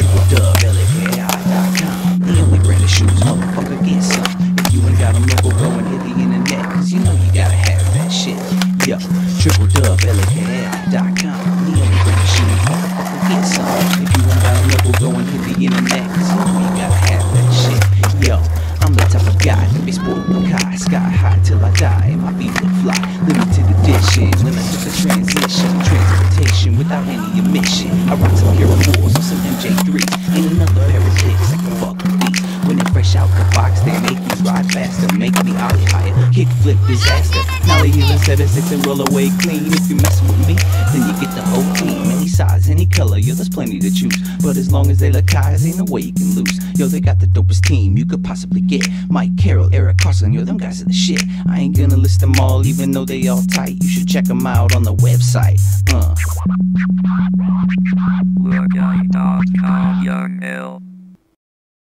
Triple dub, Lakai.com. The only brand that shoes, motherfucker, get some. If you ain't got a local, go and hit the internet, cause you know you gotta have that shit. Yo, triple dub, Lakai.com. The only brand that shoes, motherfucker, get some. If you ain't got a local, go and hit the internet, cause you know you gotta have that shit. Yo, I'm the type of guy to be sport high, sky high till I die, and my feet will fly. Limited edition, limited the transition, transportation without any emission. I rock some pure some MJ3s, ain't another pair of kicks fuck these. When they fresh out the box, they make me ride faster, make me ollie higher, kick flip disaster. Now they even set a six and roll away clean. If you mess with me, then you get the whole team. Any size, any color, yo, there's plenty to choose. But as long as they look high, ain't no way you can lose. Yo, they got the dopest team you could possibly get. Mike Carroll, Eric Carson, yo, them guys are the shit. I ain't gonna list them all, even though they all tight. You should check them out on the website. Uh. Look,